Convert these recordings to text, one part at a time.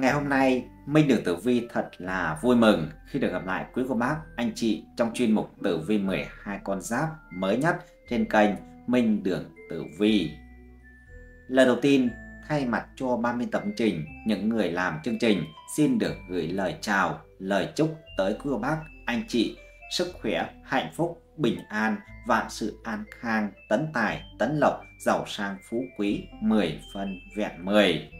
Ngày hôm nay, Minh Đường Tử Vi thật là vui mừng khi được gặp lại quý cô bác, anh chị trong chuyên mục Tử Vi 12 con giáp mới nhất trên kênh Minh Đường Tử Vi. Lần đầu tiên, thay mặt cho 30 tập trình, những người làm chương trình xin được gửi lời chào, lời chúc tới quý cô bác, anh chị, sức khỏe, hạnh phúc, bình an, vạn sự an khang, tấn tài, tấn lộc, giàu sang phú quý, 10 phân vẹn 10.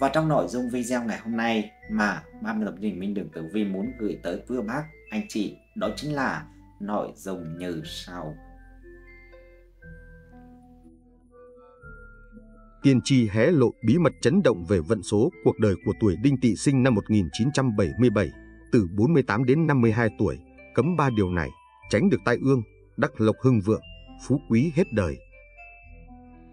Và trong nội dung video ngày hôm nay mà ban lập trình Minh Đường Tử Vi muốn gửi tới quý bác, anh chị đó chính là nội dung như sau. Tiên tri hé lộ bí mật chấn động về vận số cuộc đời của tuổi Đinh Tỵ sinh năm 1977, từ 48 đến 52 tuổi, cấm ba điều này, tránh được tai ương, đắc lộc hưng vượng, phú quý hết đời.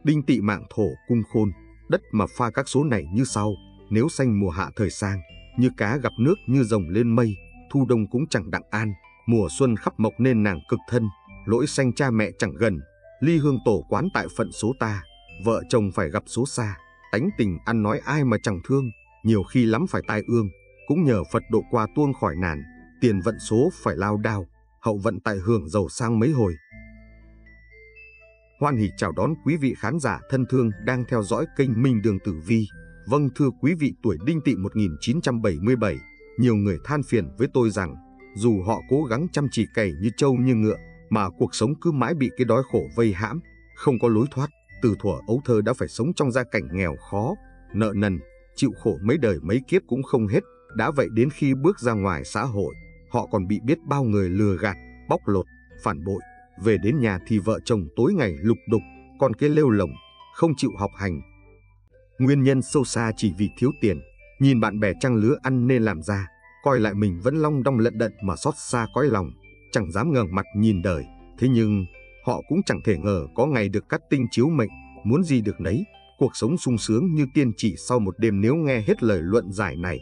Đinh Tỵ mạng thổ cung khôn, đất mà pha các số này như sau, nếu xanh mùa hạ thời sang, như cá gặp nước như rồng lên mây, thu đông cũng chẳng đặng an, mùa xuân khắp mộc nên nàng cực thân, lỗi xanh cha mẹ chẳng gần, ly hương tổ quán tại phận số ta, vợ chồng phải gặp số xa, tánh tình ăn nói ai mà chẳng thương, nhiều khi lắm phải tai ương, cũng nhờ Phật độ qua tuôn khỏi nàn, tiền vận số phải lao đao, hậu vận tại hưởng giàu sang mấy hồi, Hoan hỷ chào đón quý vị khán giả thân thương đang theo dõi kênh Minh Đường Tử Vi. Vâng thưa quý vị tuổi Đinh Tỵ 1977, nhiều người than phiền với tôi rằng dù họ cố gắng chăm chỉ cày như trâu như ngựa mà cuộc sống cứ mãi bị cái đói khổ vây hãm, không có lối thoát, từ thuở ấu thơ đã phải sống trong gia cảnh nghèo khó, nợ nần, chịu khổ mấy đời mấy kiếp cũng không hết, đã vậy đến khi bước ra ngoài xã hội, họ còn bị biết bao người lừa gạt, bóc lột, phản bội, về đến nhà thì vợ chồng tối ngày lục đục, con cái lêu lồng, không chịu học hành. Nguyên nhân sâu xa chỉ vì thiếu tiền, nhìn bạn bè trăng lứa ăn nên làm ra, coi lại mình vẫn long đong lận đận mà xót xa cõi lòng, chẳng dám ngẩng mặt nhìn đời. Thế nhưng, họ cũng chẳng thể ngờ có ngày được cắt tinh chiếu mệnh, muốn gì được nấy, cuộc sống sung sướng như tiên chỉ sau một đêm nếu nghe hết lời luận giải này.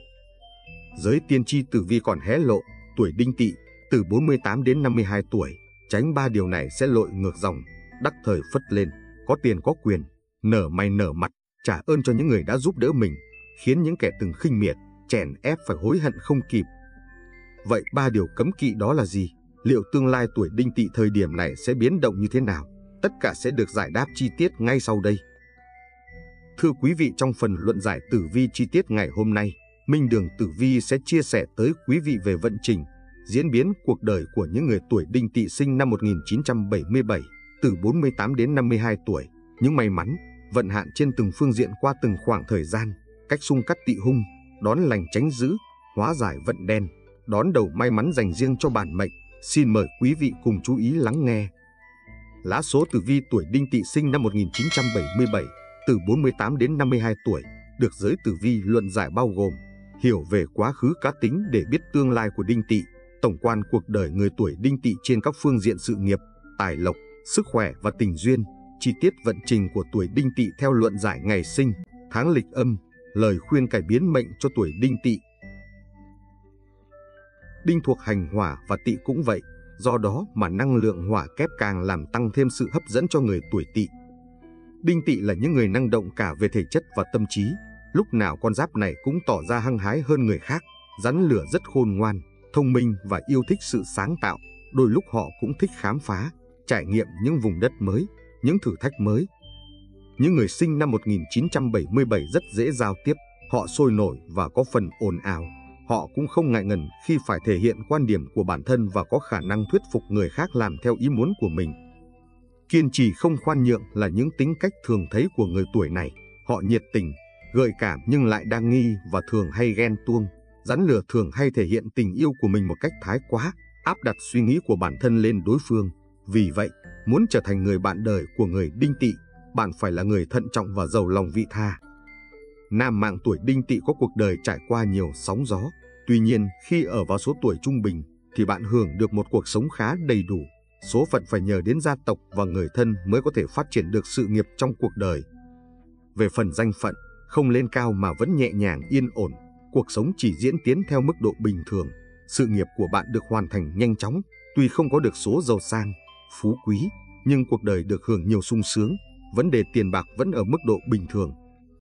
Giới tiên tri tử vi còn hé lộ, tuổi đinh tỵ, từ 48 đến 52 tuổi, Tránh ba điều này sẽ lội ngược dòng, đắc thời phất lên, có tiền có quyền, nở mày nở mặt, trả ơn cho những người đã giúp đỡ mình, khiến những kẻ từng khinh miệt, chèn ép phải hối hận không kịp. Vậy ba điều cấm kỵ đó là gì? Liệu tương lai tuổi đinh tỵ thời điểm này sẽ biến động như thế nào? Tất cả sẽ được giải đáp chi tiết ngay sau đây. Thưa quý vị trong phần luận giải tử vi chi tiết ngày hôm nay, Minh Đường Tử Vi sẽ chia sẻ tới quý vị về vận trình, diễn biến cuộc đời của những người tuổi đinh tỵ sinh năm 1977, từ 48 đến 52 tuổi, những may mắn, vận hạn trên từng phương diện qua từng khoảng thời gian, cách xung cắt tị hung, đón lành tránh dữ, hóa giải vận đen, đón đầu may mắn dành riêng cho bản mệnh. Xin mời quý vị cùng chú ý lắng nghe. Lá số tử vi tuổi đinh tỵ sinh năm 1977, từ 48 đến 52 tuổi, được giới tử vi luận giải bao gồm hiểu về quá khứ cá tính để biết tương lai của đinh tỵ, tổng quan cuộc đời người tuổi đinh tỵ trên các phương diện sự nghiệp, tài lộc, sức khỏe và tình duyên, chi tiết vận trình của tuổi đinh tỵ theo luận giải ngày sinh, tháng lịch âm, lời khuyên cải biến mệnh cho tuổi đinh tỵ. Đinh thuộc hành hỏa và tỵ cũng vậy, do đó mà năng lượng hỏa kép càng làm tăng thêm sự hấp dẫn cho người tuổi tỵ. Đinh tỵ là những người năng động cả về thể chất và tâm trí, lúc nào con giáp này cũng tỏ ra hăng hái hơn người khác, rắn lửa rất khôn ngoan, thông minh và yêu thích sự sáng tạo, đôi lúc họ cũng thích khám phá, trải nghiệm những vùng đất mới, những thử thách mới. Những người sinh năm 1977 rất dễ giao tiếp, họ sôi nổi và có phần ồn ào. Họ cũng không ngại ngần khi phải thể hiện quan điểm của bản thân và có khả năng thuyết phục người khác làm theo ý muốn của mình. Kiên trì không khoan nhượng là những tính cách thường thấy của người tuổi này. Họ nhiệt tình, gợi cảm nhưng lại đa nghi và thường hay ghen tuông, Rắn lửa thường hay thể hiện tình yêu của mình một cách thái quá, áp đặt suy nghĩ của bản thân lên đối phương. Vì vậy, muốn trở thành người bạn đời của người đinh Tị, bạn phải là người thận trọng và giàu lòng vị tha. Nam mạng tuổi đinh Tị có cuộc đời trải qua nhiều sóng gió. Tuy nhiên, khi ở vào số tuổi trung bình, thì bạn hưởng được một cuộc sống khá đầy đủ. Số phận phải nhờ đến gia tộc và người thân mới có thể phát triển được sự nghiệp trong cuộc đời. Về phần danh phận, không lên cao mà vẫn nhẹ nhàng yên ổn, cuộc sống chỉ diễn tiến theo mức độ bình thường. Sự nghiệp của bạn được hoàn thành nhanh chóng, tuy không có được số giàu sang, phú quý, nhưng cuộc đời được hưởng nhiều sung sướng, vấn đề tiền bạc vẫn ở mức độ bình thường.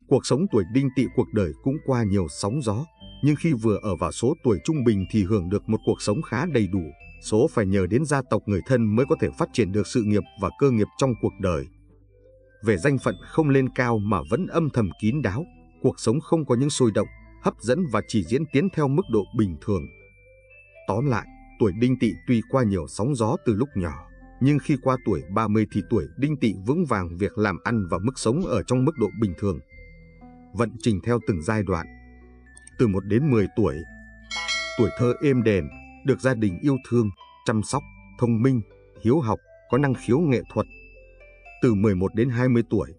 Cuộc sống tuổi đinh tỵ cuộc đời cũng qua nhiều sóng gió, nhưng khi vừa ở vào số tuổi trung bình thì hưởng được một cuộc sống khá đầy đủ. Số phải nhờ đến gia tộc người thân mới có thể phát triển được sự nghiệp và cơ nghiệp trong cuộc đời. Về danh phận không lên cao mà vẫn âm thầm kín đáo, cuộc sống không có những sôi động, hấp dẫn và chỉ diễn tiến theo mức độ bình thường. Tóm lại, tuổi đinh tỵ tuy qua nhiều sóng gió từ lúc nhỏ, nhưng khi qua tuổi 30 thì tuổi đinh tỵ vững vàng việc làm ăn và mức sống ở trong mức độ bình thường. Vận trình theo từng giai đoạn. Từ 1 đến 10 tuổi, tuổi thơ êm đềm, được gia đình yêu thương, chăm sóc, thông minh, hiếu học, có năng khiếu nghệ thuật. Từ 11 đến 20 tuổi,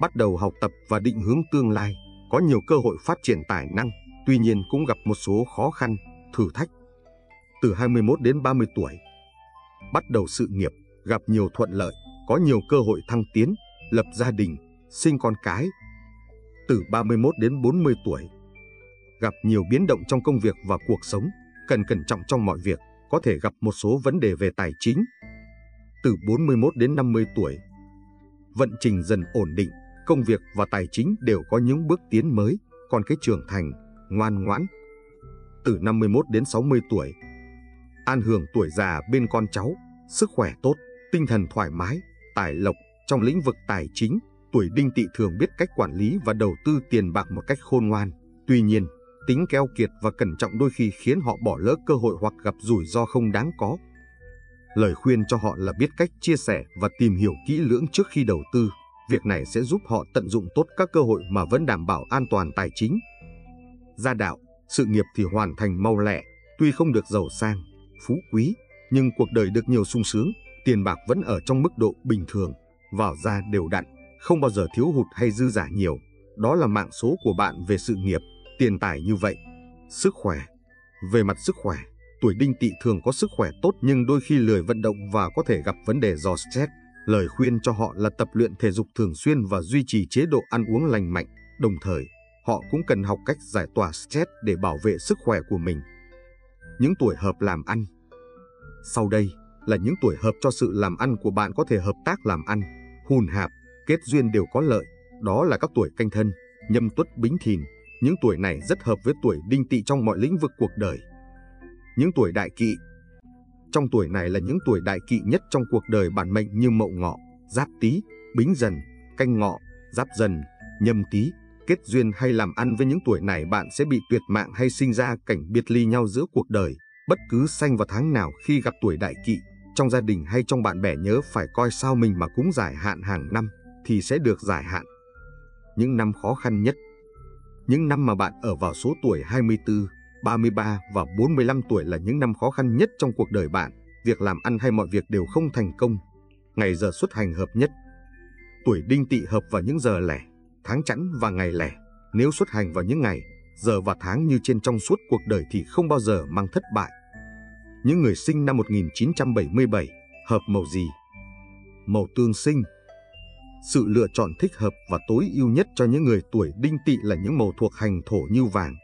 bắt đầu học tập và định hướng tương lai, có nhiều cơ hội phát triển tài năng, tuy nhiên cũng gặp một số khó khăn, thử thách. Từ 21 đến 30 tuổi, bắt đầu sự nghiệp, gặp nhiều thuận lợi, có nhiều cơ hội thăng tiến, lập gia đình, sinh con cái. Từ 31 đến 40 tuổi, gặp nhiều biến động trong công việc và cuộc sống, cần cẩn trọng trong mọi việc, có thể gặp một số vấn đề về tài chính. Từ 41 đến 50 tuổi, vận trình dần ổn định, công việc và tài chính đều có những bước tiến mới, còn cái trưởng thành, ngoan ngoãn. Từ 51 đến 60 tuổi, an hưởng tuổi già bên con cháu, sức khỏe tốt, tinh thần thoải mái, tài lộc trong lĩnh vực tài chính, tuổi đinh tỵ thường biết cách quản lý và đầu tư tiền bạc một cách khôn ngoan. Tuy nhiên, tính keo kiệt và cẩn trọng đôi khi khiến họ bỏ lỡ cơ hội hoặc gặp rủi ro không đáng có. Lời khuyên cho họ là biết cách chia sẻ và tìm hiểu kỹ lưỡng trước khi đầu tư. Việc này sẽ giúp họ tận dụng tốt các cơ hội mà vẫn đảm bảo an toàn tài chính. Gia đạo, sự nghiệp thì hoàn thành mau lẹ, tuy không được giàu sang, phú quý, nhưng cuộc đời được nhiều sung sướng, tiền bạc vẫn ở trong mức độ bình thường, vào ra đều đặn, không bao giờ thiếu hụt hay dư giả nhiều. Đó là mạng số của bạn về sự nghiệp, tiền tài như vậy. Sức khỏe Về mặt sức khỏe, tuổi đinh tỵ thường có sức khỏe tốt nhưng đôi khi lười vận động và có thể gặp vấn đề do stress. Lời khuyên cho họ là tập luyện thể dục thường xuyên và duy trì chế độ ăn uống lành mạnh, đồng thời họ cũng cần học cách giải tỏa stress để bảo vệ sức khỏe của mình. Những tuổi hợp làm ăn Sau đây là những tuổi hợp cho sự làm ăn của bạn có thể hợp tác làm ăn, hùn hạp, kết duyên đều có lợi, đó là các tuổi canh thân, nhâm tuất bính thìn. Những tuổi này rất hợp với tuổi đinh tỵ trong mọi lĩnh vực cuộc đời. Những tuổi đại kỵ trong tuổi này là những tuổi đại kỵ nhất trong cuộc đời bản mệnh như mậu ngọ, giáp tý, bính dần, canh ngọ, giáp dần, nhâm tý, kết duyên hay làm ăn với những tuổi này bạn sẽ bị tuyệt mạng hay sinh ra cảnh biệt ly nhau giữa cuộc đời. Bất cứ sanh vào tháng nào khi gặp tuổi đại kỵ, trong gia đình hay trong bạn bè nhớ phải coi sao mình mà cúng giải hạn hàng năm thì sẽ được giải hạn. Những năm khó khăn nhất Những năm mà bạn ở vào số tuổi 24, 33 và 45 tuổi là những năm khó khăn nhất trong cuộc đời bạn. Việc làm ăn hay mọi việc đều không thành công. Ngày giờ xuất hành hợp nhất. Tuổi đinh tỵ hợp vào những giờ lẻ tháng chẵn và ngày lẻ. Nếu xuất hành vào những ngày, giờ và tháng như trên trong suốt cuộc đời thì không bao giờ mang thất bại. Những người sinh năm 1977, hợp màu gì? Màu tương sinh. Sự lựa chọn thích hợp và tối ưu nhất cho những người tuổi đinh tỵ là những màu thuộc hành thổ như vàng,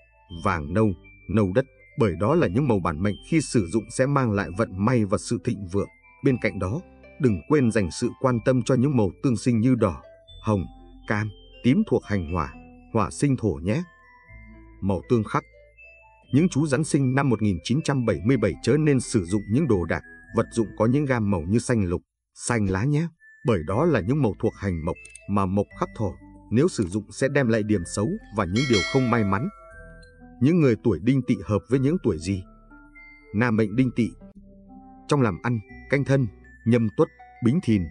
vàng nâu, nâu đất, bởi đó là những màu bản mệnh khi sử dụng sẽ mang lại vận may và sự thịnh vượng. Bên cạnh đó, đừng quên dành sự quan tâm cho những màu tương sinh như đỏ, hồng, cam, tím thuộc hành hỏa, hỏa sinh thổ nhé. Màu tương khắc Những chú rắn sinh năm 1977 chớ nên sử dụng những đồ đạc, vật dụng có những gam màu như xanh lục, xanh lá nhé, bởi đó là những màu thuộc hành mộc mà mộc khắc thổ, nếu sử dụng sẽ đem lại điểm xấu và những điều không may mắn. Những người tuổi đinh tỵ hợp với những tuổi gì? Nam mệnh đinh tỵ Trong làm ăn, canh thân, nhâm tuất, bính thìn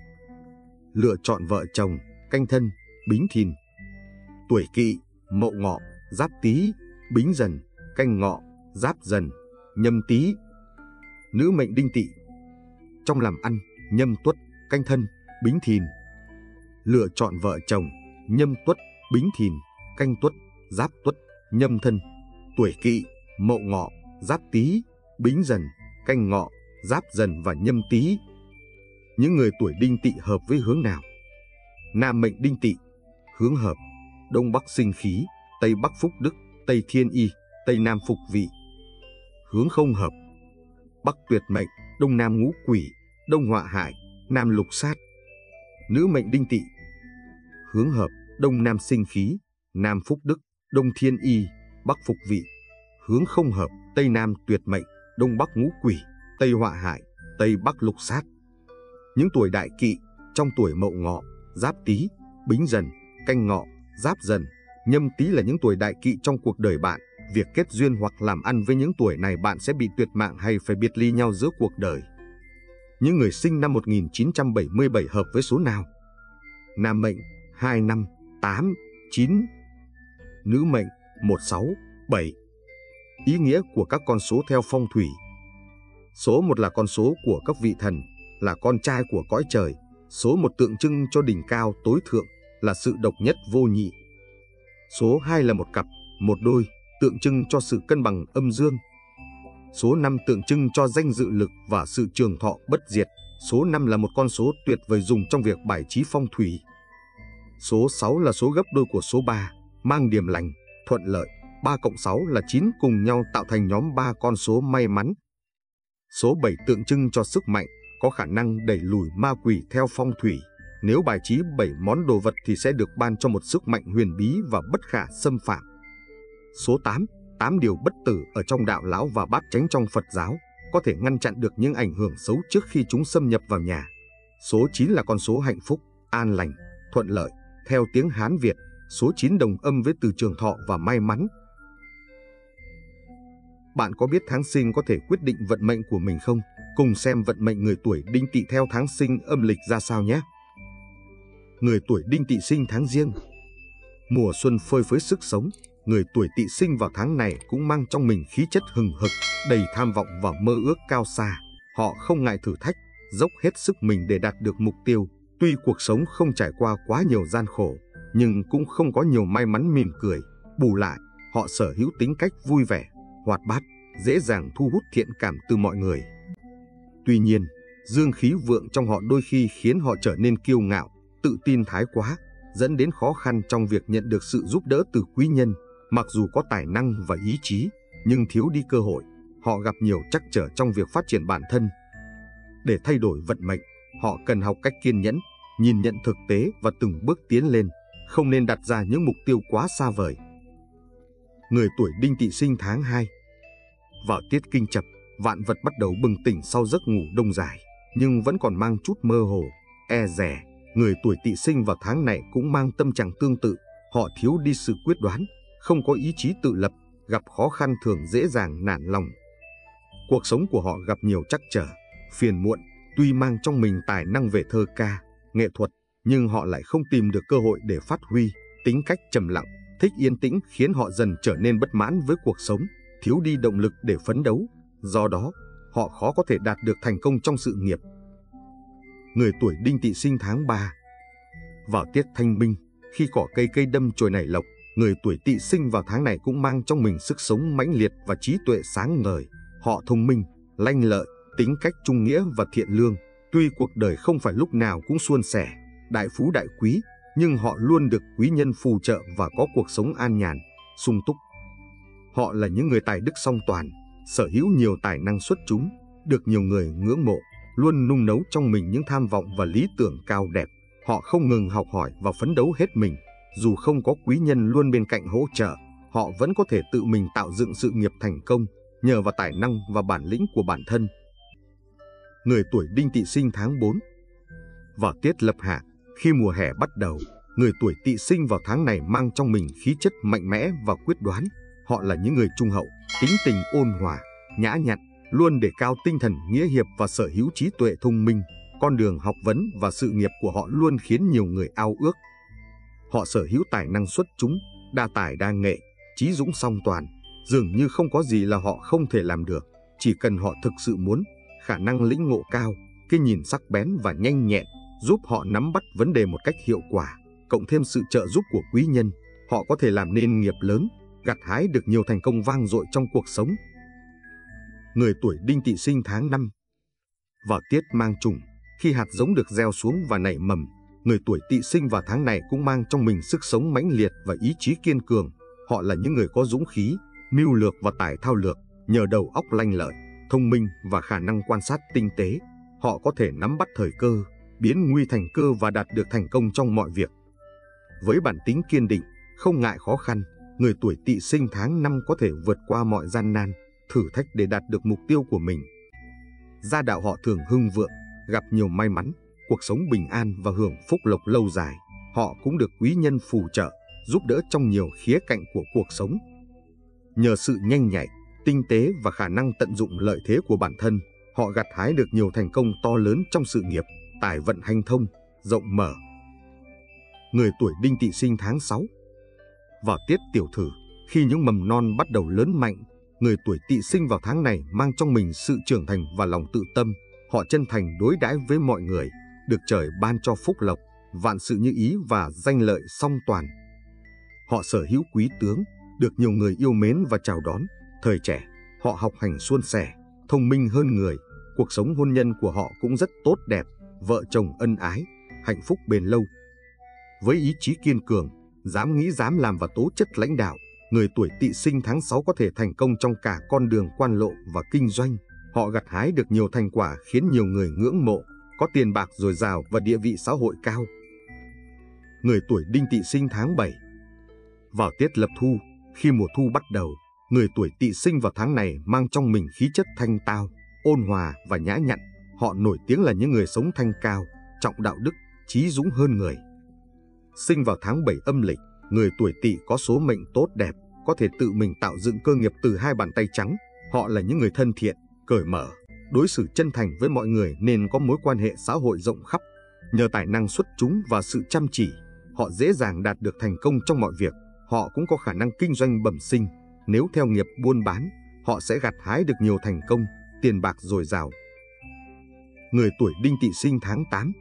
Lựa chọn vợ chồng, canh thân, bính thìn tuổi kỵ, mậu ngọ, giáp tý, bính dần, canh ngọ, giáp dần, nhâm tý. Nữ mệnh đinh tỵ. Trong làm ăn, nhâm tuất, canh thân, bính thìn. Lựa chọn vợ chồng, nhâm tuất, bính thìn. canh tuất, giáp tuất, nhâm thân, tuổi kỵ, mậu ngọ, giáp tý, bính dần, canh ngọ, giáp dần và nhâm tý. Những người tuổi đinh tỵ hợp với hướng nào? Nam mệnh đinh tỵ, hướng hợp, đông bắc sinh khí, tây bắc phúc đức, tây thiên y, tây nam phục vị. Hướng không hợp, bắc tuyệt mệnh, đông nam ngũ quỷ, đông họa hại, nam lục sát. Nữ mệnh đinh tỵ, hướng hợp, đông nam sinh khí, nam phúc đức, đông thiên y, bắc phục vị. Hướng không hợp, tây nam tuyệt mệnh, đông bắc ngũ quỷ, tây họa hại, tây bắc lục sát. Những tuổi đại kỵ, trong tuổi mậu ngọ, giáp tý, bính dần, canh ngọ, giáp dần, nhâm tý là những tuổi đại kỵ trong cuộc đời bạn. Việc kết duyên hoặc làm ăn với những tuổi này bạn sẽ bị tuyệt mạng hay phải biệt ly nhau giữa cuộc đời. Những người sinh năm 1977 hợp với số nào? Nam mệnh 25, 8, 9. Nữ mệnh 167. Ý nghĩa của các con số theo phong thủy Số 1 là con số của các vị thần, là con trai của cõi trời. Số 1 tượng trưng cho đỉnh cao tối thượng, là sự độc nhất vô nhị. Số 2 là một cặp, một đôi, tượng trưng cho sự cân bằng âm dương. Số 5 tượng trưng cho danh dự lực và sự trường thọ bất diệt. Số 5 là một con số tuyệt vời dùng trong việc bài trí phong thủy. Số 6 là số gấp đôi của số 3, mang điểm lành, thuận lợi. 3 cộng 6 là 9 cùng nhau tạo thành nhóm 3 con số may mắn. Số 7 tượng trưng cho sức mạnh, có khả năng đẩy lùi ma quỷ theo phong thủy. Nếu bài trí 7 món đồ vật thì sẽ được ban cho một sức mạnh huyền bí và bất khả xâm phạm. Số 8, 8 điều bất tử ở trong đạo lão và bát chánh trong Phật giáo có thể ngăn chặn được những ảnh hưởng xấu trước khi chúng xâm nhập vào nhà. Số 9 là con số hạnh phúc, an lành, thuận lợi. Theo tiếng Hán Việt, số 9 đồng âm với từ trường thọ và may mắn. Bạn có biết tháng sinh có thể quyết định vận mệnh của mình không? Cùng xem vận mệnh người tuổi đinh tỵ theo tháng sinh âm lịch ra sao nhé! Người tuổi đinh tỵ sinh tháng riêng Mùa xuân phơi phới sức sống, người tuổi tỵ sinh vào tháng này cũng mang trong mình khí chất hừng hực, đầy tham vọng và mơ ước cao xa. Họ không ngại thử thách, dốc hết sức mình để đạt được mục tiêu. Tuy cuộc sống không trải qua quá nhiều gian khổ, nhưng cũng không có nhiều may mắn mỉm cười. Bù lại, họ sở hữu tính cách vui vẻ, hoạt bát, dễ dàng thu hút thiện cảm từ mọi người. Tuy nhiên, dương khí vượng trong họ đôi khi khiến họ trở nên kiêu ngạo, tự tin thái quá, dẫn đến khó khăn trong việc nhận được sự giúp đỡ từ quý nhân. Mặc dù có tài năng và ý chí, nhưng thiếu đi cơ hội, họ gặp nhiều trắc trở trong việc phát triển bản thân. Để thay đổi vận mệnh, họ cần học cách kiên nhẫn, nhìn nhận thực tế và từng bước tiến lên, không nên đặt ra những mục tiêu quá xa vời. Người tuổi đinh tỵ sinh tháng 2 Vào tiết kinh chập, vạn vật bắt đầu bừng tỉnh sau giấc ngủ đông dài, nhưng vẫn còn mang chút mơ hồ, e rẻ. Người tuổi tỵ sinh vào tháng này cũng mang tâm trạng tương tự, họ thiếu đi sự quyết đoán, không có ý chí tự lập, gặp khó khăn thường dễ dàng nản lòng. Cuộc sống của họ gặp nhiều trắc trở, phiền muộn, tuy mang trong mình tài năng về thơ ca, nghệ thuật, nhưng họ lại không tìm được cơ hội để phát huy. Tính cách trầm lặng, thích yên tĩnh khiến họ dần trở nên bất mãn với cuộc sống, thiếu đi động lực để phấn đấu. Do đó, họ khó có thể đạt được thành công trong sự nghiệp. Người tuổi đinh tỵ sinh tháng 3 Vào tiết thanh minh, khi cỏ cây cây đâm chồi nảy lộc, người tuổi tỵ sinh vào tháng này cũng mang trong mình sức sống mãnh liệt và trí tuệ sáng ngời. Họ thông minh, lanh lợi, tính cách trung nghĩa và thiện lương. Tuy cuộc đời không phải lúc nào cũng suôn sẻ, đại phú đại quý, nhưng họ luôn được quý nhân phù trợ và có cuộc sống an nhàn, sung túc. Họ là những người tài đức song toàn, sở hữu nhiều tài năng xuất chúng, được nhiều người ngưỡng mộ, luôn nung nấu trong mình những tham vọng và lý tưởng cao đẹp. Họ không ngừng học hỏi và phấn đấu hết mình, dù không có quý nhân luôn bên cạnh hỗ trợ, họ vẫn có thể tự mình tạo dựng sự nghiệp thành công nhờ vào tài năng và bản lĩnh của bản thân. Người tuổi đinh tỵ sinh tháng 4 Vào tiết lập hạ, khi mùa hè bắt đầu, người tuổi tỵ sinh vào tháng này mang trong mình khí chất mạnh mẽ và quyết đoán. Họ là những người trung hậu, tính tình ôn hòa, nhã nhặn, luôn để cao tinh thần nghĩa hiệp và sở hữu trí tuệ thông minh. Con đường học vấn và sự nghiệp của họ luôn khiến nhiều người ao ước. Họ sở hữu tài năng xuất chúng, đa tài đa nghệ, trí dũng song toàn. Dường như không có gì là họ không thể làm được. Chỉ cần họ thực sự muốn, khả năng lĩnh ngộ cao, cái nhìn sắc bén và nhanh nhẹn giúp họ nắm bắt vấn đề một cách hiệu quả, cộng thêm sự trợ giúp của quý nhân, họ có thể làm nên nghiệp lớn, gặt hái được nhiều thành công vang dội trong cuộc sống. Người tuổi đinh tỵ sinh tháng 5 Vào tiết mang trùng, khi hạt giống được gieo xuống và nảy mầm, người tuổi tỵ sinh vào tháng này cũng mang trong mình sức sống mãnh liệt và ý chí kiên cường. Họ là những người có dũng khí, mưu lược và tài thao lược, nhờ đầu óc lanh lợi, thông minh và khả năng quan sát tinh tế. Họ có thể nắm bắt thời cơ, biến nguy thành cơ và đạt được thành công trong mọi việc. Với bản tính kiên định, không ngại khó khăn, người tuổi tỵ sinh tháng năm có thể vượt qua mọi gian nan, thử thách để đạt được mục tiêu của mình. Gia đạo họ thường hưng vượng, gặp nhiều may mắn, cuộc sống bình an và hưởng phúc lộc lâu dài. Họ cũng được quý nhân phù trợ, giúp đỡ trong nhiều khía cạnh của cuộc sống. Nhờ sự nhanh nhạy, tinh tế và khả năng tận dụng lợi thế của bản thân, họ gặt hái được nhiều thành công to lớn trong sự nghiệp, tài vận hành thông, rộng mở. Người tuổi đinh tỵ sinh tháng 6 Vào tiết tiểu thử, khi những mầm non bắt đầu lớn mạnh, người tuổi tỵ sinh vào tháng này mang trong mình sự trưởng thành và lòng tự tâm. Họ chân thành đối đãi với mọi người, được trời ban cho phúc lộc, vạn sự như ý và danh lợi song toàn. Họ sở hữu quý tướng, được nhiều người yêu mến và chào đón. Thời trẻ, họ học hành suôn sẻ, thông minh hơn người. Cuộc sống hôn nhân của họ cũng rất tốt đẹp, vợ chồng ân ái, hạnh phúc bền lâu. Với ý chí kiên cường, dám nghĩ dám làm và tố chất lãnh đạo, người tuổi tỵ sinh tháng 6 có thể thành công trong cả con đường quan lộ và kinh doanh. Họ gặt hái được nhiều thành quả khiến nhiều người ngưỡng mộ, có tiền bạc dồi dào và địa vị xã hội cao. Người tuổi đinh tỵ sinh tháng 7 Vào tiết lập thu, khi mùa thu bắt đầu, người tuổi tỵ sinh vào tháng này mang trong mình khí chất thanh tao, ôn hòa và nhã nhặn. Họ nổi tiếng là những người sống thanh cao, trọng đạo đức, trí dũng hơn người. Sinh vào tháng 7 âm lịch, người tuổi tỵ có số mệnh tốt đẹp, có thể tự mình tạo dựng cơ nghiệp từ hai bàn tay trắng. Họ là những người thân thiện, cởi mở, đối xử chân thành với mọi người nên có mối quan hệ xã hội rộng khắp. Nhờ tài năng xuất chúng và sự chăm chỉ, họ dễ dàng đạt được thành công trong mọi việc. Họ cũng có khả năng kinh doanh bẩm sinh. Nếu theo nghiệp buôn bán, họ sẽ gặt hái được nhiều thành công, tiền bạc dồi dào. Người tuổi đinh tỵ sinh tháng 8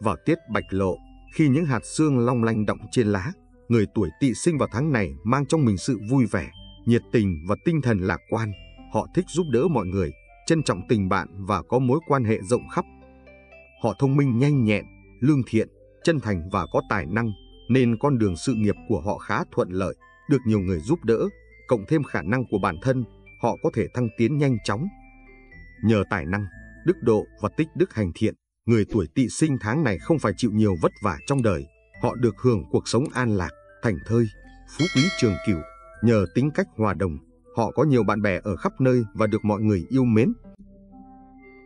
Vào tiết bạch lộ, khi những hạt xương long lanh động trên lá, người tuổi tỵ sinh vào tháng này mang trong mình sự vui vẻ, nhiệt tình và tinh thần lạc quan. Họ thích giúp đỡ mọi người, trân trọng tình bạn và có mối quan hệ rộng khắp. Họ thông minh nhanh nhẹn, lương thiện, chân thành và có tài năng, nên con đường sự nghiệp của họ khá thuận lợi, được nhiều người giúp đỡ, cộng thêm khả năng của bản thân, họ có thể thăng tiến nhanh chóng. Nhờ tài năng, đức độ và tích đức hành thiện, người tuổi tỵ sinh tháng này không phải chịu nhiều vất vả trong đời, họ được hưởng cuộc sống an lạc, thành thơi, phú quý trường cửu, nhờ tính cách hòa đồng, Họ có nhiều bạn bè ở khắp nơi và được mọi người yêu mến.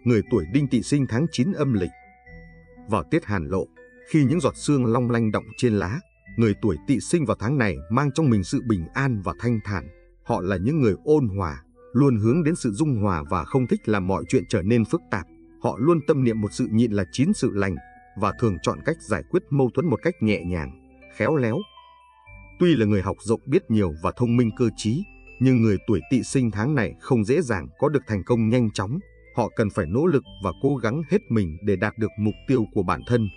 Người tuổi đinh tỵ sinh tháng 9 âm lịch Vào tiết hàn lộ, khi những giọt sương long lanh động trên lá, người tuổi tỵ sinh vào tháng này mang trong mình sự bình an và thanh thản. Họ là những người ôn hòa, luôn hướng đến sự dung hòa và không thích làm mọi chuyện trở nên phức tạp. Họ luôn tâm niệm một sự nhịn là chín sự lành và thường chọn cách giải quyết mâu thuẫn một cách nhẹ nhàng, khéo léo. Tuy là người học rộng biết nhiều và thông minh cơ trí, nhưng người tuổi tỵ sinh tháng này không dễ dàng có được thành công nhanh chóng. Họ cần phải nỗ lực và cố gắng hết mình để đạt được mục tiêu của bản thân.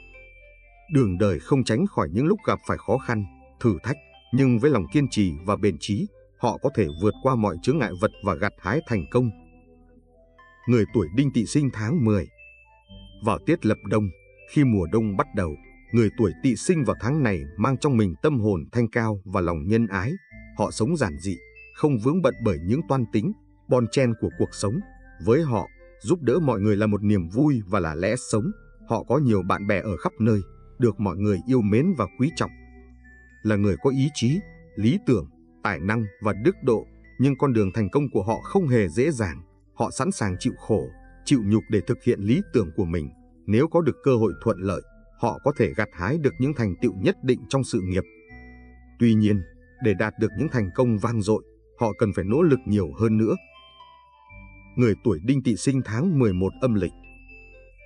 Đường đời không tránh khỏi những lúc gặp phải khó khăn, thử thách, nhưng với lòng kiên trì và bền trí, họ có thể vượt qua mọi chướng ngại vật và gặt hái thành công. Người tuổi đinh tỵ sinh tháng 10 Vào tiết lập đông, khi mùa đông bắt đầu, người tuổi tỵ sinh vào tháng này mang trong mình tâm hồn thanh cao và lòng nhân ái. Họ sống giản dị, không vướng bận bởi những toan tính, bon chen của cuộc sống. Với họ, giúp đỡ mọi người là một niềm vui và là lẽ sống. Họ có nhiều bạn bè ở khắp nơi, được mọi người yêu mến và quý trọng. Là người có ý chí, lý tưởng, tài năng và đức độ, nhưng con đường thành công của họ không hề dễ dàng. Họ sẵn sàng chịu khổ, chịu nhục để thực hiện lý tưởng của mình. Nếu có được cơ hội thuận lợi, họ có thể gặt hái được những thành tựu nhất định trong sự nghiệp. Tuy nhiên, để đạt được những thành công vang dội, họ cần phải nỗ lực nhiều hơn nữa. Người tuổi đinh tỵ sinh tháng 11 âm lịch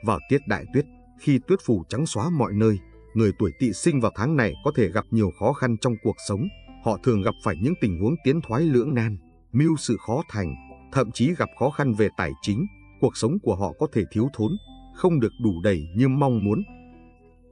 Vào tiết đại tuyết, khi tuyết phủ trắng xóa mọi nơi, người tuổi tỵ sinh vào tháng này có thể gặp nhiều khó khăn trong cuộc sống. Họ thường gặp phải những tình huống tiến thoái lưỡng nan, mưu sự khó thành, thậm chí gặp khó khăn về tài chính. Cuộc sống của họ có thể thiếu thốn, không được đủ đầy như mong muốn.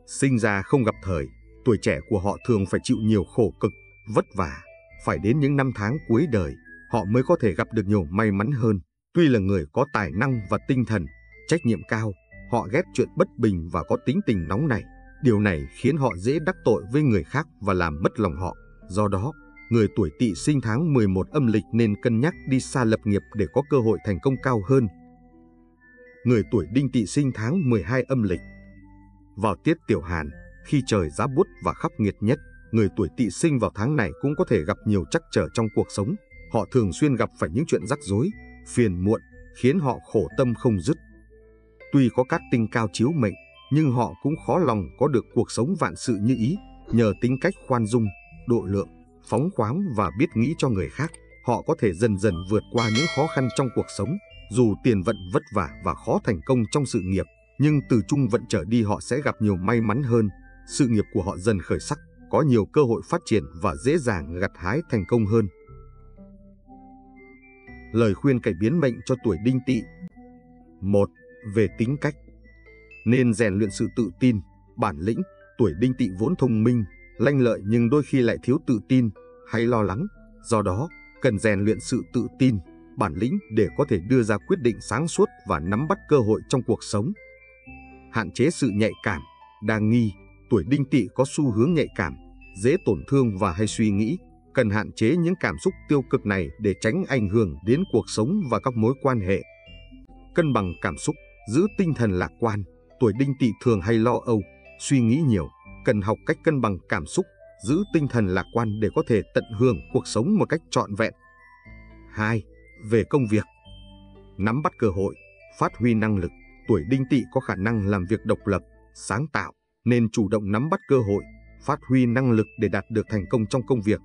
Sinh ra không gặp thời, tuổi trẻ của họ thường phải chịu nhiều khổ cực, vất vả, phải đến những năm tháng cuối đời, họ mới có thể gặp được nhiều may mắn hơn. Tuy là người có tài năng và tinh thần, trách nhiệm cao, họ ghét chuyện bất bình và có tính tình nóng này. Điều này khiến họ dễ đắc tội với người khác và làm mất lòng họ. Do đó, người tuổi tỵ sinh tháng 11 âm lịch nên cân nhắc đi xa lập nghiệp để có cơ hội thành công cao hơn. Người tuổi đinh tỵ sinh tháng 12 âm lịch Vào tiết tiểu hàn, khi trời giá bút và khắc nghiệt nhất, người tuổi tỵ sinh vào tháng này cũng có thể gặp nhiều trắc trở trong cuộc sống. Họ thường xuyên gặp phải những chuyện rắc rối, phiền muộn, khiến họ khổ tâm không dứt. Tuy có cát tinh cao chiếu mệnh, nhưng họ cũng khó lòng có được cuộc sống vạn sự như ý, nhờ tính cách khoan dung, độ lượng, phóng khoáng và biết nghĩ cho người khác. Họ có thể dần dần vượt qua những khó khăn trong cuộc sống, dù tiền vận vất vả và khó thành công trong sự nghiệp, nhưng từ trung vận trở đi họ sẽ gặp nhiều may mắn hơn, sự nghiệp của họ dần khởi sắc, có nhiều cơ hội phát triển và dễ dàng gặt hái thành công hơn. Lời khuyên cải biến mệnh cho tuổi đinh tỵ 1. Về tính cách Nên rèn luyện sự tự tin, bản lĩnh, tuổi đinh tỵ vốn thông minh, lanh lợi nhưng đôi khi lại thiếu tự tin hay lo lắng. Do đó, cần rèn luyện sự tự tin, bản lĩnh để có thể đưa ra quyết định sáng suốt và nắm bắt cơ hội trong cuộc sống. Hạn chế sự nhạy cảm, đa nghi, tuổi đinh tỵ có xu hướng nhạy cảm, dễ tổn thương và hay suy nghĩ, cần hạn chế những cảm xúc tiêu cực này để tránh ảnh hưởng đến cuộc sống và các mối quan hệ. Cân bằng cảm xúc, giữ tinh thần lạc quan, tuổi đinh tỵ thường hay lo âu, suy nghĩ nhiều, cần học cách cân bằng cảm xúc, giữ tinh thần lạc quan để có thể tận hưởng cuộc sống một cách trọn vẹn. 2. Về công việc Nắm bắt cơ hội, phát huy năng lực, tuổi đinh tỵ có khả năng làm việc độc lập, sáng tạo, nên chủ động nắm bắt cơ hội, phát huy năng lực để đạt được thành công trong công việc.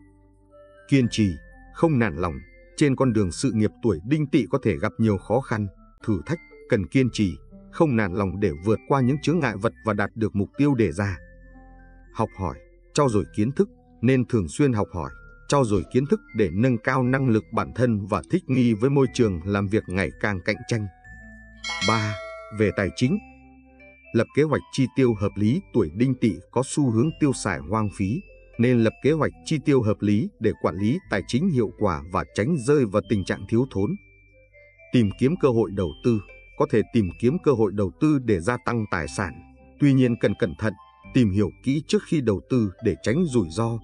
Kiên trì, không nản lòng, trên con đường sự nghiệp tuổi đinh tỵ có thể gặp nhiều khó khăn, thử thách, cần kiên trì, không nản lòng để vượt qua những chướng ngại vật và đạt được mục tiêu đề ra. Học hỏi, trau dồi kiến thức, nên thường xuyên học hỏi, trau dồi kiến thức để nâng cao năng lực bản thân và thích nghi với môi trường làm việc ngày càng cạnh tranh. 3. Về tài chính, lập kế hoạch chi tiêu hợp lý tuổi đinh tỵ có xu hướng tiêu xài hoang phí, nên lập kế hoạch chi tiêu hợp lý để quản lý tài chính hiệu quả và tránh rơi vào tình trạng thiếu thốn. Tìm kiếm cơ hội đầu tư, có thể tìm kiếm cơ hội đầu tư để gia tăng tài sản, tuy nhiên cần cẩn thận, tìm hiểu kỹ trước khi đầu tư để tránh rủi ro.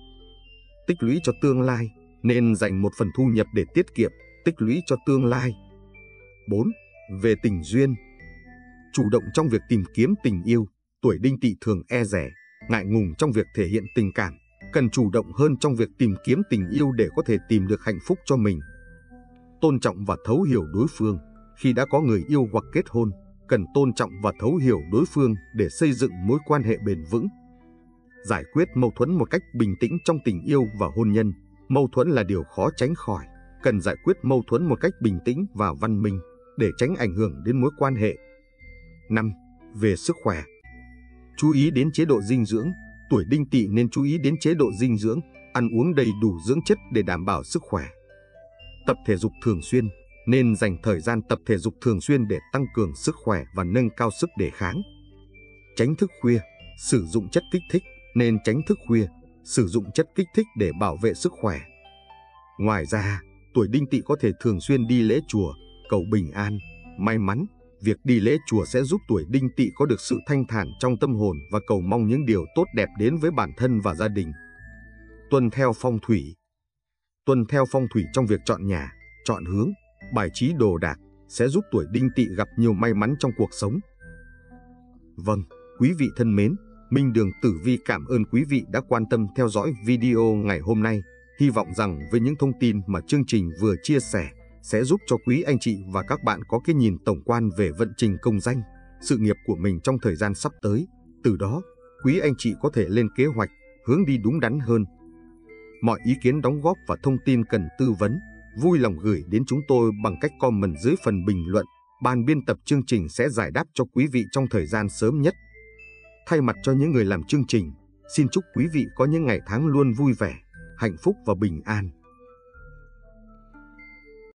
Tích lũy cho tương lai, nên dành một phần thu nhập để tiết kiệm, tích lũy cho tương lai. 4. Về tình duyên, chủ động trong việc tìm kiếm tình yêu, tuổi đinh tỵ thường e rẻ, ngại ngùng trong việc thể hiện tình cảm, cần chủ động hơn trong việc tìm kiếm tình yêu để có thể tìm được hạnh phúc cho mình. Tôn trọng và thấu hiểu đối phương, khi đã có người yêu hoặc kết hôn, cần tôn trọng và thấu hiểu đối phương để xây dựng mối quan hệ bền vững. Giải quyết mâu thuẫn một cách bình tĩnh trong tình yêu và hôn nhân, mâu thuẫn là điều khó tránh khỏi, cần giải quyết mâu thuẫn một cách bình tĩnh và văn minh để tránh ảnh hưởng đến mối quan hệ. 5. Về sức khỏe. Chú ý đến chế độ dinh dưỡng. Tuổi đinh tỵ nên chú ý đến chế độ dinh dưỡng Ăn uống đầy đủ dưỡng chất để đảm bảo sức khỏe. Tập thể dục thường xuyên. Nên dành thời gian tập thể dục thường xuyên để tăng cường sức khỏe và nâng cao sức đề kháng. Tránh thức khuya Sử dụng chất kích thích Nên tránh thức khuya Sử dụng chất kích thích để bảo vệ sức khỏe. Ngoài ra, tuổi đinh tỵ có thể thường xuyên đi lễ chùa, cầu bình an, may mắn, Việc đi lễ chùa sẽ giúp tuổi đinh tỵ có được sự thanh thản trong tâm hồn và cầu mong những điều tốt đẹp đến với bản thân và gia đình. Tuân theo phong thủy. Tuân theo phong thủy trong việc chọn nhà, chọn hướng, bài trí đồ đạc sẽ giúp tuổi đinh tỵ gặp nhiều may mắn trong cuộc sống. Vâng, quý vị thân mến, Minh Đường Tử Vi cảm ơn quý vị đã quan tâm theo dõi video ngày hôm nay. Hy vọng rằng với những thông tin mà chương trình vừa chia sẻ, sẽ giúp cho quý anh chị và các bạn có cái nhìn tổng quan về vận trình công danh, sự nghiệp của mình trong thời gian sắp tới. Từ đó, quý anh chị có thể lên kế hoạch, hướng đi đúng đắn hơn. Mọi ý kiến đóng góp và thông tin cần tư vấn, vui lòng gửi đến chúng tôi bằng cách comment dưới phần bình luận. Ban biên tập chương trình sẽ giải đáp cho quý vị trong thời gian sớm nhất. Thay mặt cho những người làm chương trình, xin chúc quý vị có những ngày tháng luôn vui vẻ, hạnh phúc và bình an.